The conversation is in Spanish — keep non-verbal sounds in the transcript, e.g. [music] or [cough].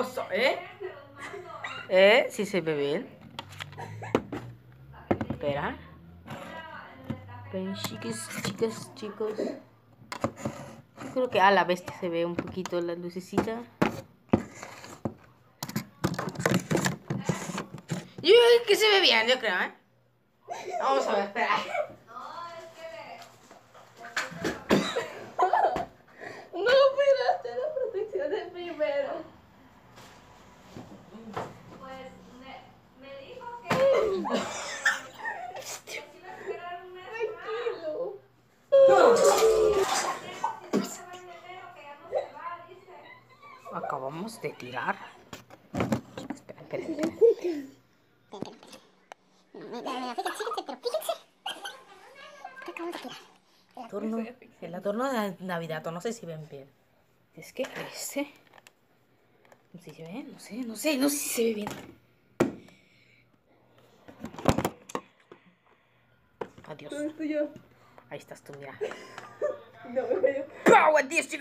oso, ¿eh? ¿Eh? Sí se ve bien. Espera. Ven, chicas, chicas, chicos. Yo creo que a la bestia se ve un poquito la lucecita. Yo que se ve bien, yo creo, ¿eh? Vamos a ver, espera. No, espérate, la protección es primero. Pues me, me dijo que, que si iba a esperar un mes más. Tranquilo. Que no se va en enero, que ya no se va, Acabamos de tirar. Espera, espera, espera. Adorno, el adorno de Navidad, no sé si ven bien. Es que este. No sé si se ve, no sé, no sé, no sé si se ve bien. Adiós. ¿Dónde estoy yo? Ahí estás tú, mira. [laughs] No, me veo. ¡Pau! Adiós, chicos.